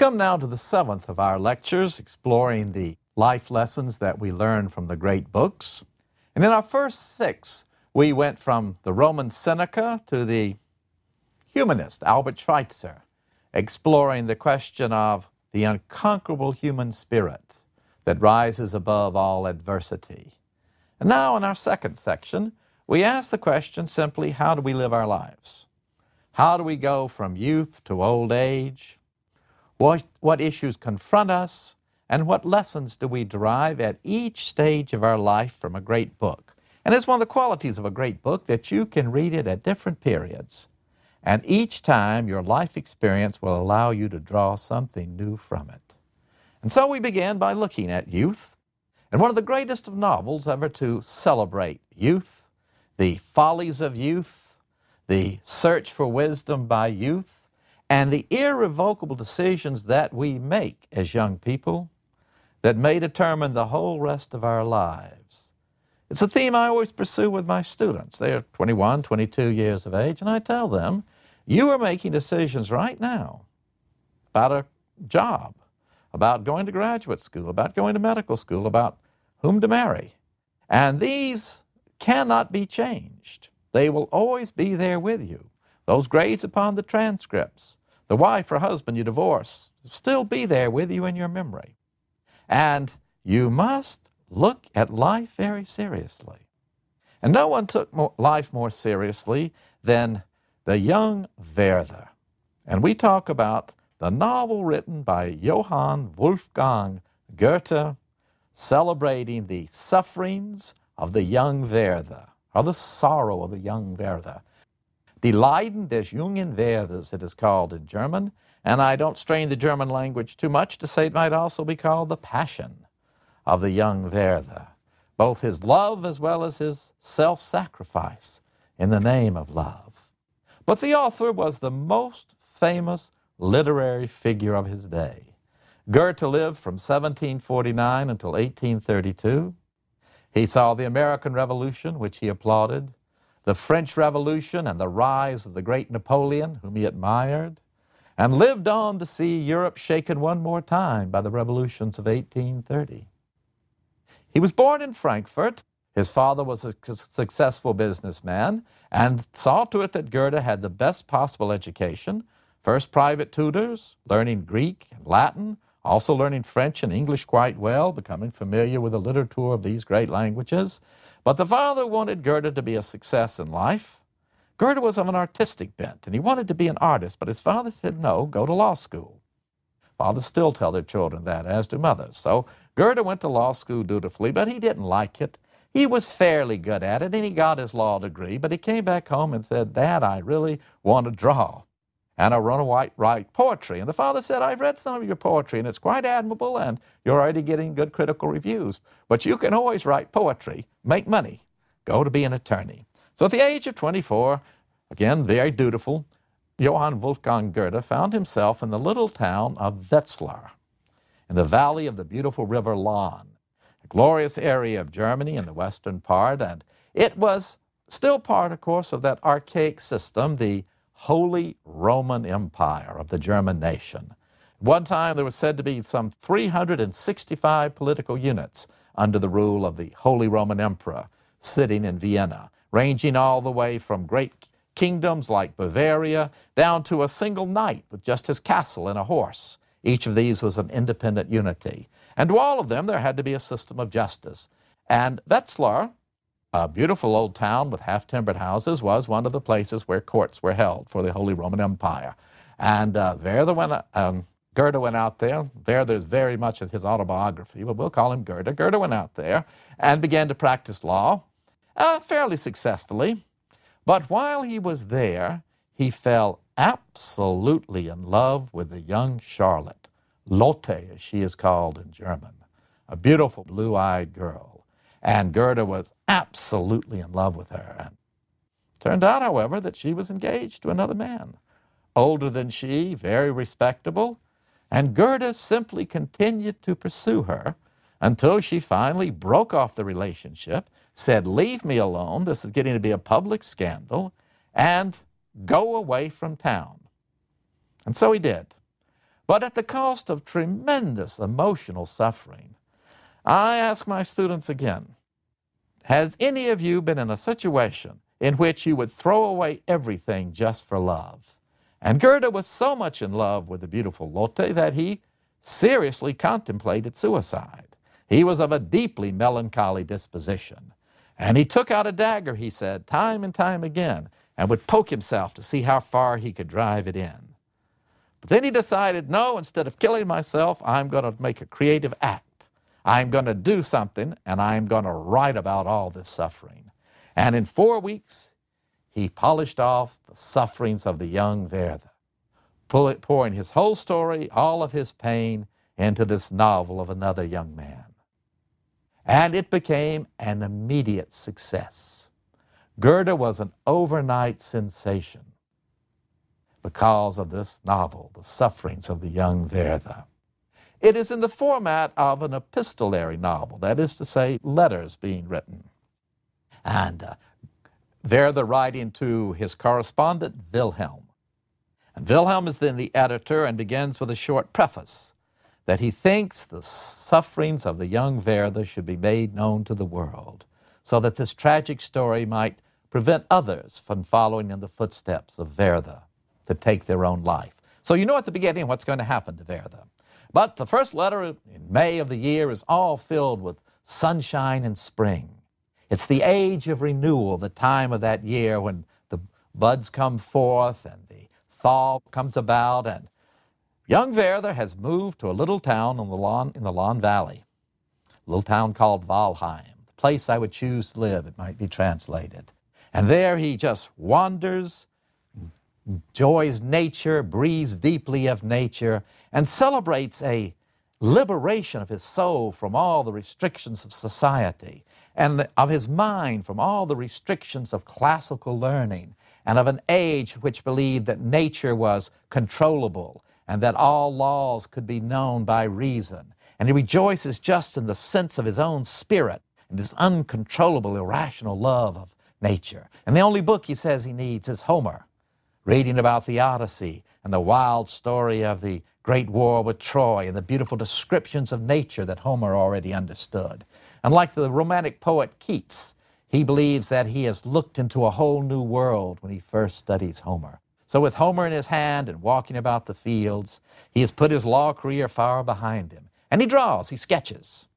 come now to the seventh of our lectures, exploring the life lessons that we learn from the great books. And in our first six, we went from the Roman Seneca to the humanist Albert Schweitzer, exploring the question of the unconquerable human spirit that rises above all adversity. And now, in our second section, we ask the question simply how do we live our lives? How do we go from youth to old age? What, what issues confront us? And what lessons do we derive at each stage of our life from a great book? And it's one of the qualities of a great book that you can read it at different periods. And each time your life experience will allow you to draw something new from it. And so we began by looking at youth, and one of the greatest of novels ever to celebrate youth, the follies of youth, the search for wisdom by youth, and the irrevocable decisions that we make as young people that may determine the whole rest of our lives. It's a theme I always pursue with my students. They are 21, 22 years of age, and I tell them, you are making decisions right now about a job, about going to graduate school, about going to medical school, about whom to marry. And these cannot be changed. They will always be there with you. Those grades upon the transcripts, the wife or husband you divorce, still be there with you in your memory. And you must look at life very seriously. And no one took more, life more seriously than the young Werther. And we talk about the novel written by Johann Wolfgang Goethe, celebrating the sufferings of the young Werther, or the sorrow of the young Werther. Die Leiden des jungen Werthers, it is called in German, and I don't strain the German language too much to say it might also be called the passion of the young Werther, both his love as well as his self sacrifice in the name of love. But the author was the most famous literary figure of his day. Goethe lived from 1749 until 1832. He saw the American Revolution, which he applauded, the French Revolution and the rise of the great Napoleon, whom he admired and lived on to see Europe shaken one more time by the revolutions of 1830. He was born in Frankfurt. His father was a successful businessman and saw to it that Goethe had the best possible education, first private tutors, learning Greek and Latin, also learning French and English quite well, becoming familiar with the literature of these great languages. But the father wanted Goethe to be a success in life, Goethe was of an artistic bent, and he wanted to be an artist, but his father said, no, go to law school. Fathers still tell their children that, as do mothers. So Goethe went to law school dutifully, but he didn't like it. He was fairly good at it, and he got his law degree, but he came back home and said, Dad, I really want to draw. And I want to write poetry. And the father said, I've read some of your poetry, and it's quite admirable, and you're already getting good critical reviews. But you can always write poetry, make money, go to be an attorney. So at the age of 24, again, very dutiful, Johann Wolfgang Goethe found himself in the little town of Wetzlar, in the valley of the beautiful river Lahn, a glorious area of Germany in the western part, and it was still part, of course, of that archaic system, the Holy Roman Empire of the German nation. At one time there was said to be some 365 political units under the rule of the Holy Roman Emperor sitting in Vienna ranging all the way from great kingdoms like Bavaria down to a single knight with just his castle and a horse. Each of these was an independent unity. And to all of them, there had to be a system of justice. And Wetzlar, a beautiful old town with half timbered houses, was one of the places where courts were held for the Holy Roman Empire. And uh, Werther went, um, Goethe went out there. Werther's very much in his autobiography, but we'll call him Goethe. Goethe went out there and began to practice law uh, fairly successfully. But while he was there, he fell absolutely in love with the young Charlotte, Lotte, as she is called in German, a beautiful blue eyed girl. And Goethe was absolutely in love with her. And turned out, however, that she was engaged to another man, older than she, very respectable. And Goethe simply continued to pursue her until she finally broke off the relationship, said, Leave me alone, this is getting to be a public scandal, and go away from town. And so he did. but at the cost of tremendous emotional suffering. I ask my students again Has any of you been in a situation in which you would throw away everything just for love? And Goethe was so much in love with the beautiful Lotte that he seriously contemplated suicide. He was of a deeply melancholy disposition. And he took out a dagger, he said, time and time again, and would poke himself to see how far he could drive it in. But then he decided, no, instead of killing myself, I'm going to make a creative act. I'm going to do something, and I'm going to write about all this suffering. And in four weeks, he polished off the sufferings of the young Werther, pouring his whole story, all of his pain, into this novel of another young man. And it became an immediate success. Goethe was an overnight sensation because of this novel, The Sufferings of the Young Werther. It is in the format of an epistolary novel, that is to say, letters being written. And uh, Werther writing to his correspondent, Wilhelm. And Wilhelm is then the editor and begins with a short preface that he thinks the sufferings of the young Werther should be made known to the world so that this tragic story might prevent others from following in the footsteps of Werther to take their own life. So you know at the beginning what's going to happen to Werther. But the first letter in May of the year is all filled with sunshine and spring. It's the age of renewal, the time of that year when the buds come forth and the thaw comes about. And young Werther has moved to a little town the Lahn, in the Lahn Valley, a little town called Walheim, the place I would choose to live, it might be translated. And there he just wanders, enjoys nature, breathes deeply of nature, and celebrates a liberation of his soul from all the restrictions of society and of his mind from all the restrictions of classical learning and of an age which believed that nature was controllable and that all laws could be known by reason. And he rejoices just in the sense of his own spirit and his uncontrollable, irrational love of nature. And the only book he says he needs is Homer, reading about the Odyssey and the wild story of the great war with Troy and the beautiful descriptions of nature that Homer already understood. And like the romantic poet Keats, he believes that he has looked into a whole new world when he first studies Homer. So, with Homer in his hand and walking about the fields, he has put his law career far behind him. And he draws, he sketches.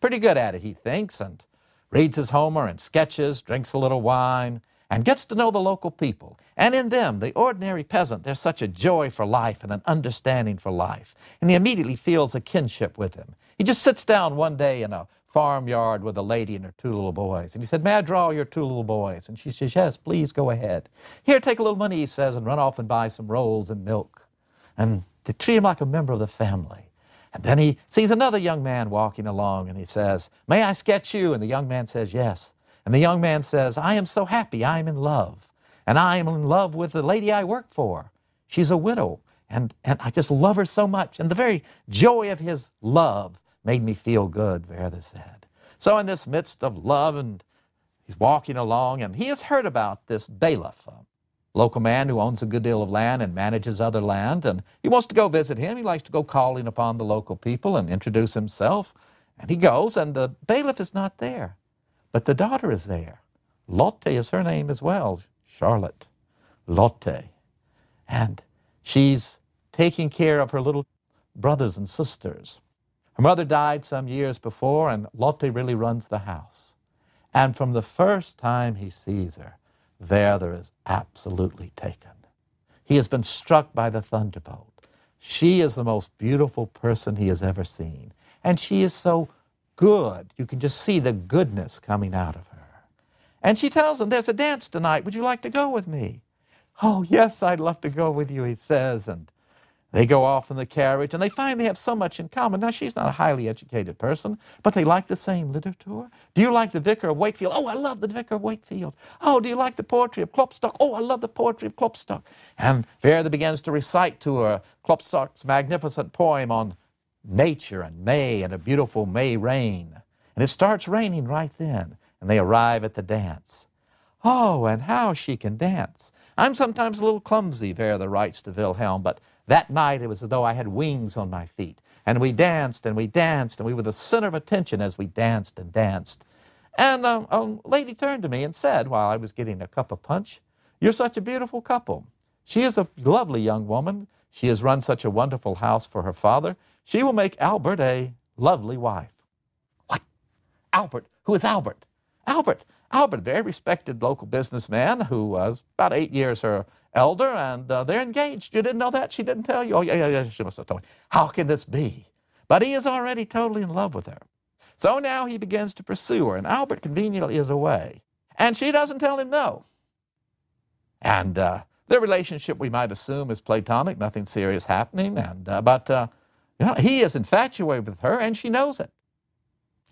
Pretty good at it, he thinks, and reads his Homer and sketches, drinks a little wine, and gets to know the local people. And in them, the ordinary peasant, there's such a joy for life and an understanding for life. And he immediately feels a kinship with him. He just sits down one day in a farmyard with a lady and her two little boys. And he said, May I draw your two little boys? And she says, Yes, please go ahead. Here, take a little money, he says, and run off and buy some rolls and milk. And they treat him like a member of the family. And then he sees another young man walking along and he says, May I sketch you? And the young man says, Yes. And the young man says, I am so happy, I am in love. And I am in love with the lady I work for. She's a widow. And, and I just love her so much. And the very joy of his love made me feel good, Werther said. So, in this midst of love, and he's walking along, and he has heard about this bailiff, a local man who owns a good deal of land and manages other land, and he wants to go visit him. He likes to go calling upon the local people and introduce himself. And he goes, and the bailiff is not there, but the daughter is there. Lotte is her name as well, Charlotte. Lotte. And she's taking care of her little brothers and sisters. Her mother died some years before, and Lotte really runs the house. And from the first time he sees her, Werther is absolutely taken. He has been struck by the thunderbolt. She is the most beautiful person he has ever seen. And she is so good. You can just see the goodness coming out of her. And she tells him, There's a dance tonight. Would you like to go with me? Oh, yes, I'd love to go with you, he says. And they go off in the carriage and they find they have so much in common. Now, she's not a highly educated person, but they like the same literature. Do you like the Vicar of Wakefield? Oh, I love the Vicar of Wakefield. Oh, do you like the poetry of Klopstock? Oh, I love the poetry of Klopstock. And Werther begins to recite to her Klopstock's magnificent poem on nature and May and a beautiful May rain. And it starts raining right then, and they arrive at the dance. Oh, and how she can dance. I'm sometimes a little clumsy, Werther writes to Wilhelm, but that night it was as though I had wings on my feet. And we danced and we danced, and we were the center of attention as we danced and danced. And um, a lady turned to me and said, while I was getting a cup of punch, You're such a beautiful couple. She is a lovely young woman. She has run such a wonderful house for her father. She will make Albert a lovely wife. What? Albert? Who is Albert? Albert. Albert, very respected local businessman who was about eight years her elder, and uh, they're engaged. You didn't know that? She didn't tell you? Oh, yeah, yeah, yeah, she must have told me. How can this be? But he is already totally in love with her. So now he begins to pursue her, and Albert conveniently is away. And she doesn't tell him no. And uh, their relationship, we might assume, is platonic, nothing serious happening. And, uh, but uh, you know, he is infatuated with her, and she knows it.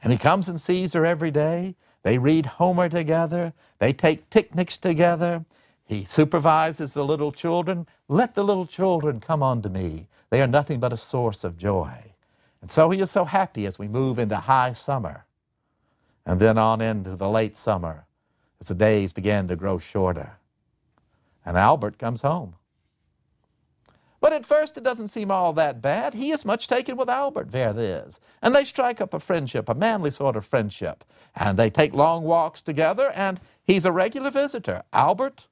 And he comes and sees her every day. They read Homer together. They take picnics together. He supervises the little children. Let the little children come unto me. They are nothing but a source of joy. And so he is so happy as we move into high summer and then on into the late summer as the days begin to grow shorter. And Albert comes home. But at first it doesn't seem all that bad. He is much taken with Albert, Werther is. And they strike up a friendship, a manly sort of friendship. And they take long walks together, and he's a regular visitor. Albert,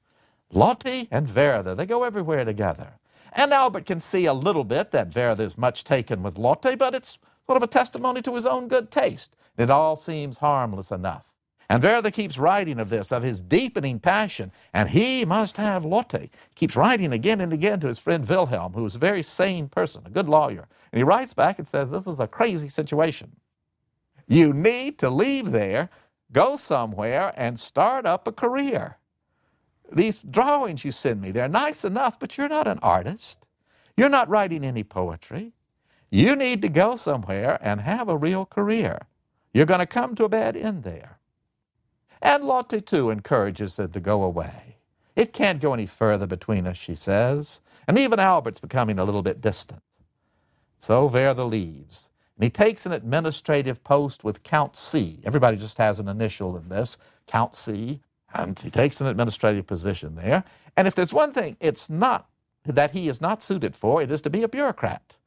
Lotte, and Werther, they go everywhere together. And Albert can see a little bit that Werther is much taken with Lotte, but it's sort of a testimony to his own good taste. It all seems harmless enough. And Werther keeps writing of this, of his deepening passion, and he must have Lotte. Keeps writing again and again to his friend Wilhelm, who is a very sane person, a good lawyer. And he writes back and says, This is a crazy situation. You need to leave there, go somewhere, and start up a career. These drawings you send me, they're nice enough, but you're not an artist. You're not writing any poetry. You need to go somewhere and have a real career. You're going to come to a bad end there. And Lotte, too, encourages him to go away. It can't go any further between us, she says. And even Albert's becoming a little bit distant. So Werther leaves. And he takes an administrative post with Count C. Everybody just has an initial in this, Count C. And he takes an administrative position there. And if there's one thing it's not that he is not suited for, it is to be a bureaucrat.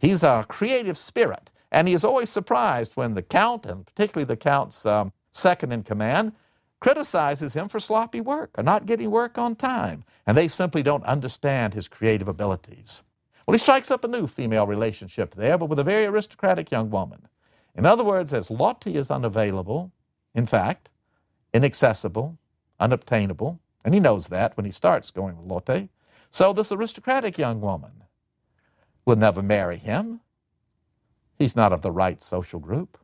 He's a creative spirit. And he is always surprised when the Count, and particularly the Count's um, second in command, criticizes him for sloppy work or not getting work on time, and they simply don't understand his creative abilities. Well, he strikes up a new female relationship there, but with a very aristocratic young woman. In other words, as Lotte is unavailable, in fact, inaccessible, unobtainable, and he knows that when he starts going with Lotte, so this aristocratic young woman will never marry him. He's not of the right social group.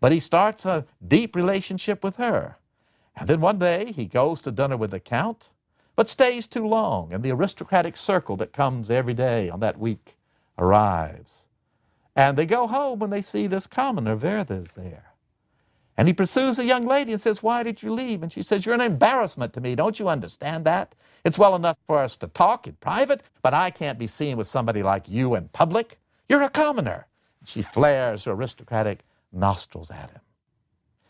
But he starts a deep relationship with her. And then one day he goes to dinner with the Count, but stays too long, and the aristocratic circle that comes every day on that week arrives. And they go home when they see this commoner, Werther's there. And he pursues the young lady and says, Why did you leave? And she says, You're an embarrassment to me. Don't you understand that? It's well enough for us to talk in private, but I can't be seen with somebody like you in public. You're a commoner. She flares her aristocratic nostrils at him.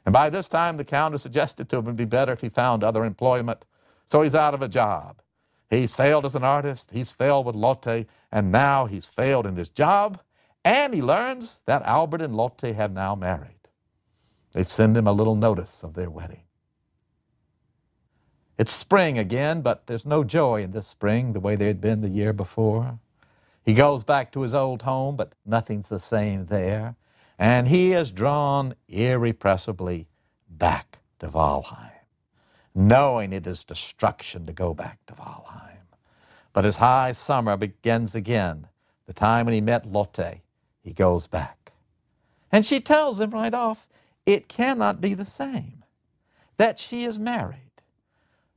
And by this time, the count has suggested to him it would be better if he found other employment. So he's out of a job. He's failed as an artist, he's failed with Lotte, and now he's failed in his job. And he learns that Albert and Lotte have now married. They send him a little notice of their wedding. It's spring again, but there's no joy in this spring the way there had been the year before. He goes back to his old home, but nothing's the same there and he is drawn irrepressibly back to Walheim, knowing it is destruction to go back to Walheim. But as high summer begins again, the time when he met Lotte, he goes back. And she tells him right off, it cannot be the same, that she is married.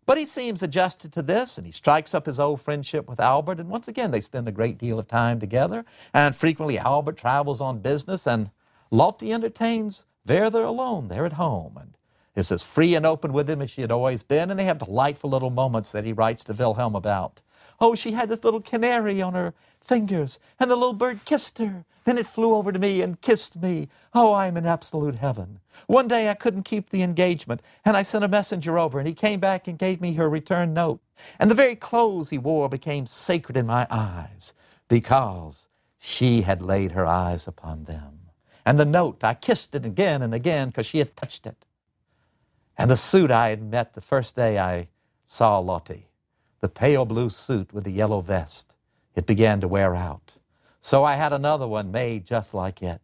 But he seems adjusted to this, and he strikes up his old friendship with Albert, and once again they spend a great deal of time together. And frequently Albert travels on business, and Lotte entertains there, they're alone they're at home and is as free and open with him as she had always been, and they have delightful little moments that he writes to Wilhelm about. Oh, she had this little canary on her fingers, and the little bird kissed her. Then it flew over to me and kissed me. Oh, I'm in absolute heaven. One day I couldn't keep the engagement, and I sent a messenger over, and he came back and gave me her return note. And the very clothes he wore became sacred in my eyes because she had laid her eyes upon them. And the note, I kissed it again and again because she had touched it. And the suit I had met the first day I saw Lottie, the pale blue suit with the yellow vest, it began to wear out. So I had another one made just like it.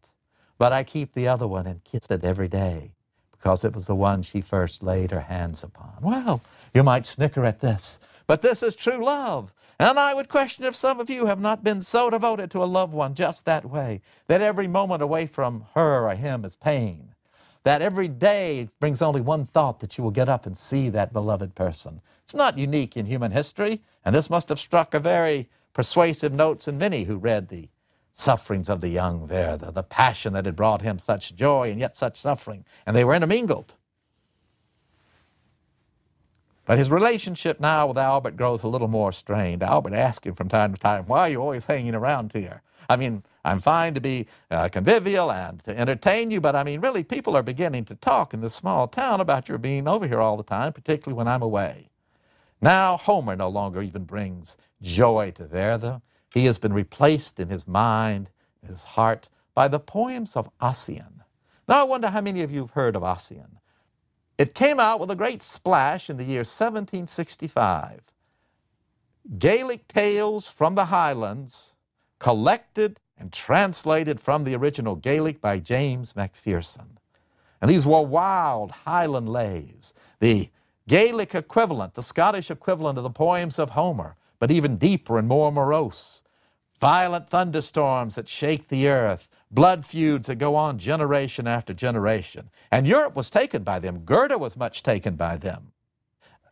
But I keep the other one and kiss it every day because it was the one she first laid her hands upon. Well, you might snicker at this, but this is true love. And I would question if some of you have not been so devoted to a loved one just that way, that every moment away from her or him is pain. That every day brings only one thought that you will get up and see that beloved person. It's not unique in human history, and this must have struck a very persuasive notes in many who read the sufferings of the young Werther, the passion that had brought him such joy and yet such suffering, and they were intermingled. But his relationship now with Albert grows a little more strained. Albert asks him from time to time, Why are you always hanging around here? I mean, I'm fine to be uh, convivial and to entertain you, but I mean, really, people are beginning to talk in this small town about your being over here all the time, particularly when I'm away. Now, Homer no longer even brings joy to Werther. He has been replaced in his mind, his heart, by the poems of Ossian. Now, I wonder how many of you have heard of Ossian. It came out with a great splash in the year 1765. Gaelic tales from the Highlands, collected and translated from the original Gaelic by James Macpherson. And these were wild Highland lays, the Gaelic equivalent, the Scottish equivalent of the poems of Homer, but even deeper and more morose. Violent thunderstorms that shake the earth, blood feuds that go on generation after generation. And Europe was taken by them. Goethe was much taken by them.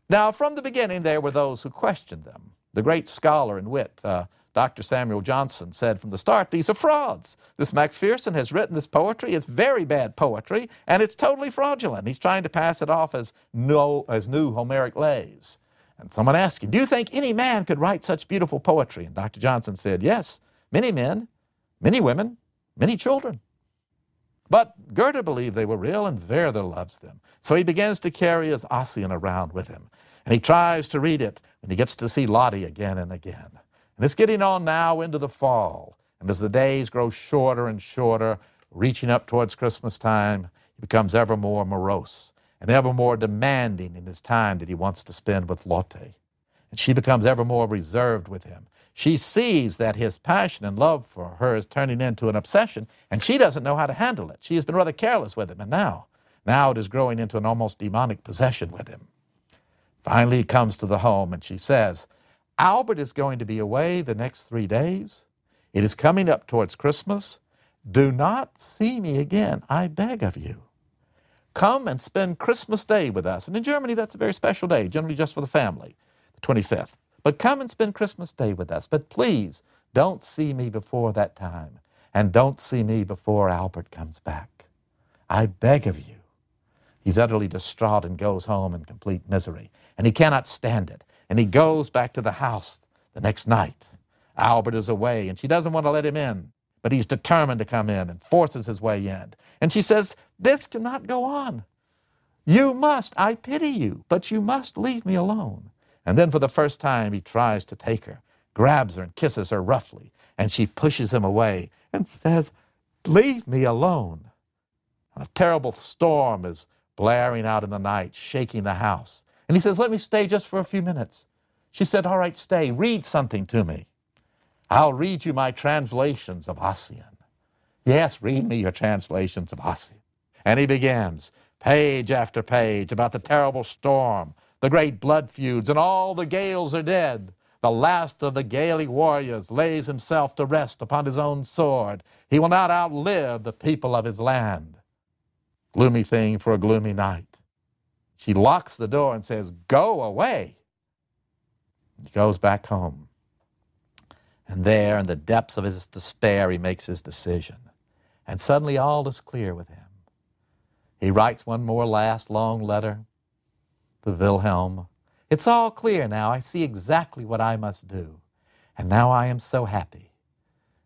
Now, from the beginning, there were those who questioned them. The great scholar and wit, uh, Dr. Samuel Johnson, said from the start, these are frauds. This Macpherson has written this poetry. It's very bad poetry, and it's totally fraudulent. He's trying to pass it off as, no, as new Homeric lays. And someone asked him, Do you think any man could write such beautiful poetry? And Dr. Johnson said, Yes, many men, many women, many children. But Goethe believed they were real, and Werther loves them. So he begins to carry his Ossian around with him. And he tries to read it, and he gets to see Lottie again and again. And it's getting on now into the fall. And as the days grow shorter and shorter, reaching up towards Christmas time, he becomes ever more morose and ever more demanding in his time that he wants to spend with Lotte. And she becomes ever more reserved with him. She sees that his passion and love for her is turning into an obsession, and she doesn't know how to handle it. She has been rather careless with him, and now, now it is growing into an almost demonic possession with him. Finally, he comes to the home, and she says, Albert is going to be away the next three days. It is coming up towards Christmas. Do not see me again, I beg of you. Come and spend Christmas Day with us. And in Germany, that's a very special day, generally just for the family, the 25th. But come and spend Christmas Day with us. But please don't see me before that time. And don't see me before Albert comes back. I beg of you. He's utterly distraught and goes home in complete misery. And he cannot stand it. And he goes back to the house the next night. Albert is away, and she doesn't want to let him in, but he's determined to come in and forces his way in. And she says, This cannot go on. You must, I pity you, but you must leave me alone. And then for the first time, he tries to take her, grabs her, and kisses her roughly. And she pushes him away and says, Leave me alone. A terrible storm is blaring out in the night, shaking the house. And he says, Let me stay just for a few minutes. She said, All right, stay. Read something to me. I'll read you my translations of Ossian. Yes, read me your translations of Ossian. And he begins, page after page, about the terrible storm, the great blood feuds, and all the Gaels are dead. The last of the Gaelic warriors lays himself to rest upon his own sword. He will not outlive the people of his land. Gloomy thing for a gloomy night. She locks the door and says, Go away. He goes back home. And there, in the depths of his despair, he makes his decision. And suddenly all is clear with him. He writes one more last long letter to Wilhelm. It's all clear now. I see exactly what I must do. And now I am so happy.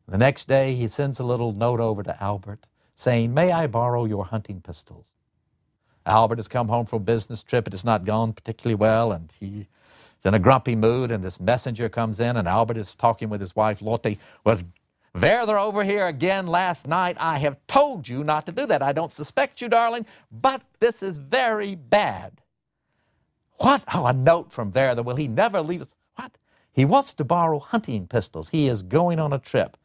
The next day, he sends a little note over to Albert saying, May I borrow your hunting pistols? Albert has come home from a business trip. It has not gone particularly well, and he's in a grumpy mood. And this messenger comes in, and Albert is talking with his wife, Lotte. Was Werther over here again last night? I have told you not to do that. I don't suspect you, darling, but this is very bad. What? Oh, a note from Werther. Will he never leave us? What? He wants to borrow hunting pistols. He is going on a trip.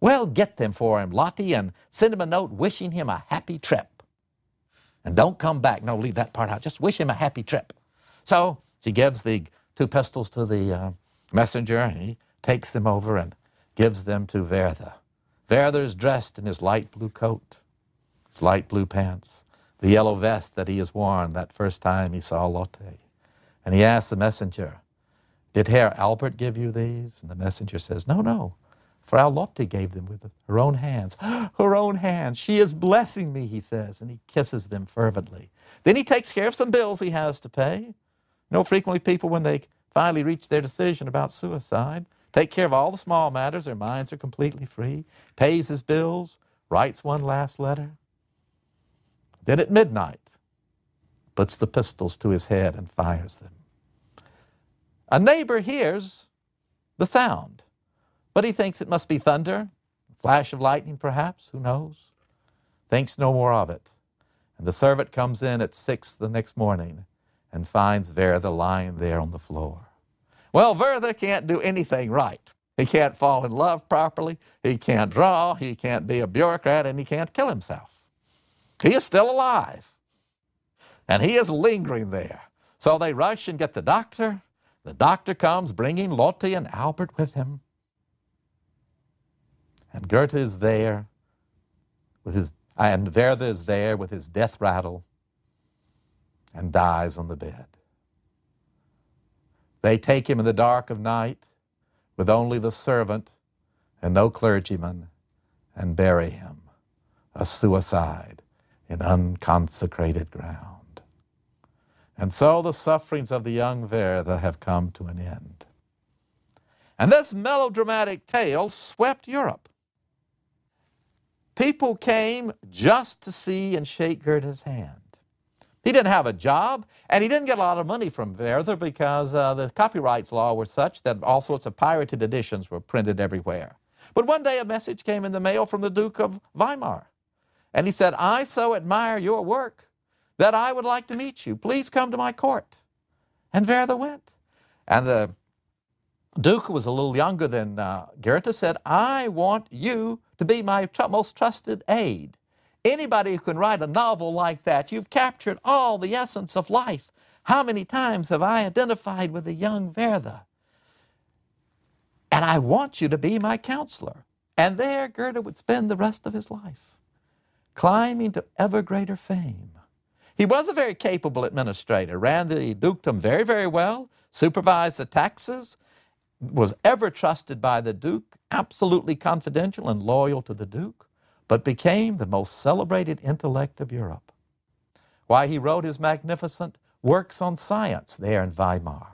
Well, get them for him, Lotte, and send him a note wishing him a happy trip. And don't come back. No, leave that part out. Just wish him a happy trip. So she gives the two pistols to the uh, messenger, and he takes them over and gives them to Werther. Werther is dressed in his light blue coat, his light blue pants, the yellow vest that he has worn that first time he saw Lotte. And he asks the messenger, Did Herr Albert give you these? And the messenger says, No, no. Frau Lotte gave them with her own hands. her own hands. She is blessing me, he says, and he kisses them fervently. Then he takes care of some bills he has to pay. You know, frequently people, when they finally reach their decision about suicide, take care of all the small matters. Their minds are completely free. Pays his bills, writes one last letter. Then at midnight, puts the pistols to his head and fires them. A neighbor hears the sound. But he thinks it must be thunder, a flash of lightning perhaps, who knows? Thinks no more of it. And the servant comes in at six the next morning and finds Werther lying there on the floor. Well, Werther can't do anything right. He can't fall in love properly, he can't draw, he can't be a bureaucrat, and he can't kill himself. He is still alive. And he is lingering there. So they rush and get the doctor. The doctor comes, bringing Lotte and Albert with him. And Goethe is there with his, and Werther is there with his death rattle and dies on the bed. They take him in the dark of night with only the servant and no clergyman and bury him, a suicide in unconsecrated ground. And so the sufferings of the young Werther have come to an end. And this melodramatic tale swept Europe. People came just to see and shake Goethe's hand. He didn't have a job, and he didn't get a lot of money from Werther because uh, the copyrights law were such that all sorts of pirated editions were printed everywhere. But one day a message came in the mail from the Duke of Weimar, and he said, I so admire your work that I would like to meet you. Please come to my court. And Werther went. And the Duke, who was a little younger than uh, Goethe, said, I want you to be my tr most trusted aide. Anybody who can write a novel like that, you've captured all the essence of life. How many times have I identified with the young Werther? And I want you to be my counselor. And there Goethe would spend the rest of his life, climbing to ever greater fame. He was a very capable administrator, ran the dukedom very, very well, supervised the taxes, was ever trusted by the Duke, absolutely confidential and loyal to the Duke, but became the most celebrated intellect of Europe. Why, he wrote his magnificent works on science there in Weimar,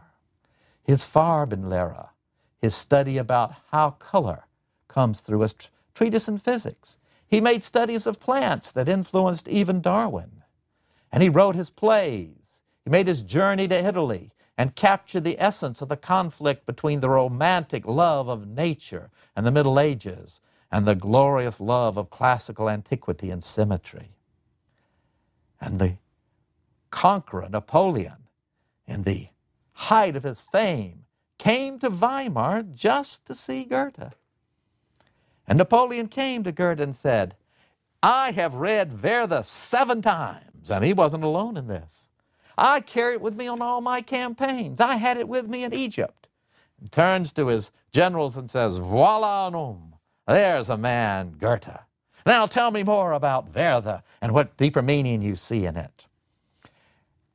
his Farbenlehre, his study about how color comes through, his treatise in physics. He made studies of plants that influenced even Darwin. And he wrote his plays. He made his journey to Italy and captured the essence of the conflict between the romantic love of nature and the Middle Ages and the glorious love of classical antiquity and symmetry. And the conqueror, Napoleon, in the height of his fame, came to Weimar just to see Goethe. And Napoleon came to Goethe and said, I have read Werther seven times, and he wasn't alone in this. I carry it with me on all my campaigns. I had it with me in Egypt. And turns to his generals and says, Voila un homme. There's a man, Goethe. Now tell me more about Werther and what deeper meaning you see in it.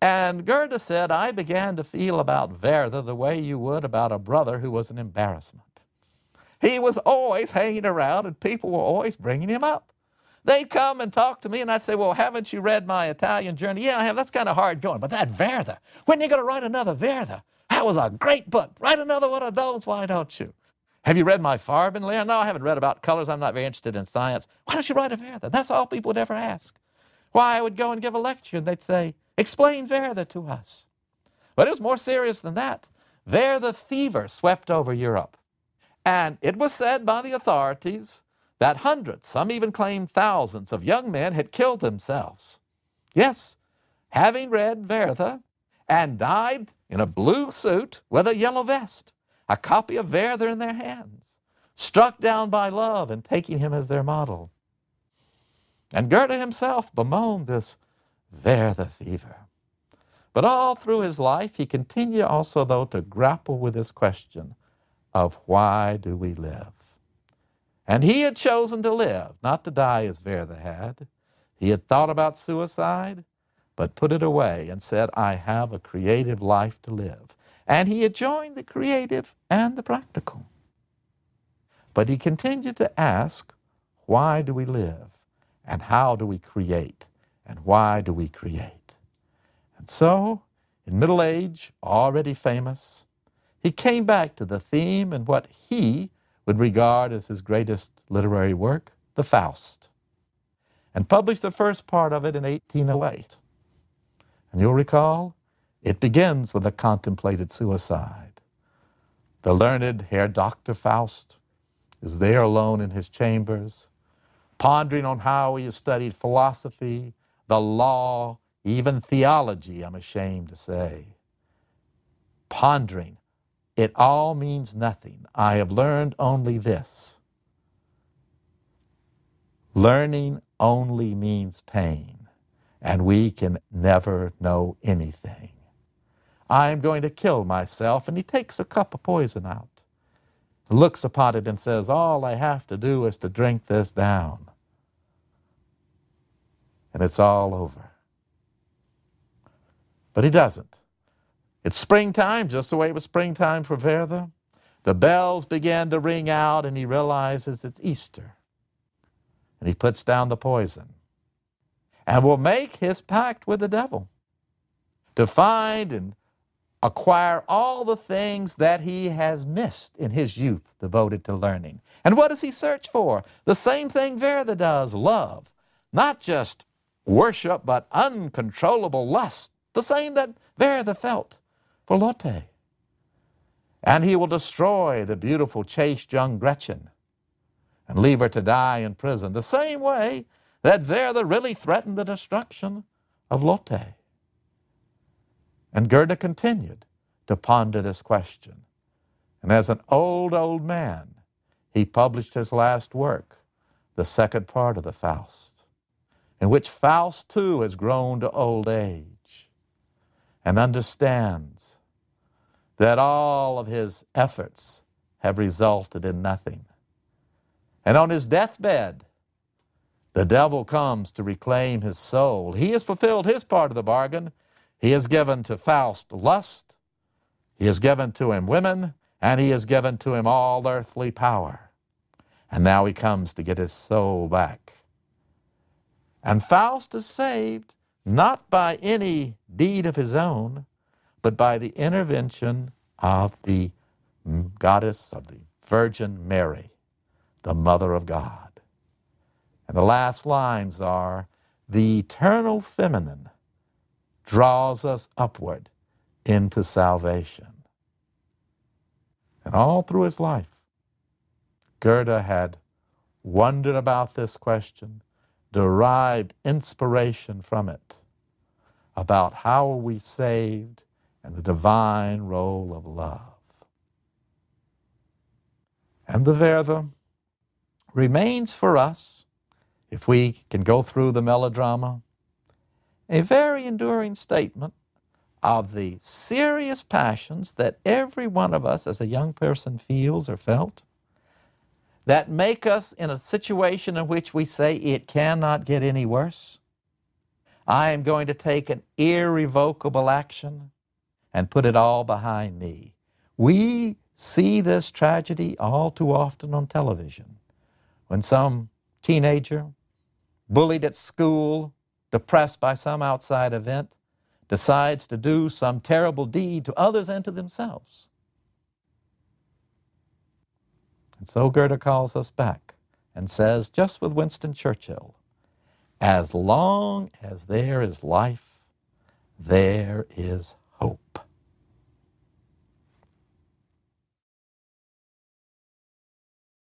And Goethe said, I began to feel about Werther the way you would about a brother who was an embarrassment. He was always hanging around and people were always bringing him up. They'd come and talk to me, and I'd say, Well, haven't you read my Italian journey? Yeah, I have. That's kind of hard going. But that Werther, when are you going to write another Werther? That was a great book. Write another one of those, why don't you? Have you read my Farbenlehre? No, I haven't read about colors. I'm not very interested in science. Why don't you write a Werther? That's all people would ever ask. Why I would go and give a lecture and they'd say, explain Werther to us. But it was more serious than that. There the fever swept over Europe. And it was said by the authorities that hundreds, some even claimed thousands, of young men had killed themselves. Yes, having read Werther and died in a blue suit with a yellow vest a copy of Werther in their hands, struck down by love and taking him as their model. And Goethe himself bemoaned this Werther fever. But all through his life, he continued also, though, to grapple with this question of why do we live? And he had chosen to live, not to die as Werther had. He had thought about suicide, but put it away and said, I have a creative life to live. And he had joined the creative and the practical. But he continued to ask, why do we live? And how do we create? And why do we create? And so, in middle age, already famous, he came back to the theme and what he would regard as his greatest literary work, the Faust, and published the first part of it in 1808. And you'll recall, it begins with a contemplated suicide. The learned Herr Dr. Faust is there alone in his chambers, pondering on how he has studied philosophy, the law, even theology, I'm ashamed to say. Pondering, it all means nothing. I have learned only this. Learning only means pain, and we can never know anything. I am going to kill myself. And he takes a cup of poison out, looks upon it, and says, All I have to do is to drink this down. And it's all over. But he doesn't. It's springtime, just the way it was springtime for Werther. The bells began to ring out, and he realizes it's Easter. And he puts down the poison and will make his pact with the devil to find and acquire all the things that he has missed in his youth devoted to learning. And what does he search for? The same thing Werther does love. Not just worship, but uncontrollable lust. The same that Werther felt for Lotte. And he will destroy the beautiful, chaste young Gretchen and leave her to die in prison, the same way that Werther really threatened the destruction of Lotte. And Goethe continued to ponder this question. And as an old, old man, he published his last work, the second part of the Faust, in which Faust too has grown to old age and understands that all of his efforts have resulted in nothing. And on his deathbed, the devil comes to reclaim his soul. He has fulfilled his part of the bargain he has given to Faust lust, he has given to him women, and he has given to him all earthly power. And now he comes to get his soul back. And Faust is saved not by any deed of his own, but by the intervention of the goddess of the Virgin Mary, the Mother of God. And the last lines are the eternal feminine draws us upward into salvation. And all through his life, Goethe had wondered about this question, derived inspiration from it, about how are we saved and the divine role of love. And the Werther remains for us, if we can go through the melodrama, a very enduring statement of the serious passions that every one of us as a young person feels or felt that make us in a situation in which we say it cannot get any worse. I am going to take an irrevocable action and put it all behind me. We see this tragedy all too often on television. When some teenager, bullied at school, depressed by some outside event, decides to do some terrible deed to others and to themselves. And so Goethe calls us back and says, just with Winston Churchill, as long as there is life, there is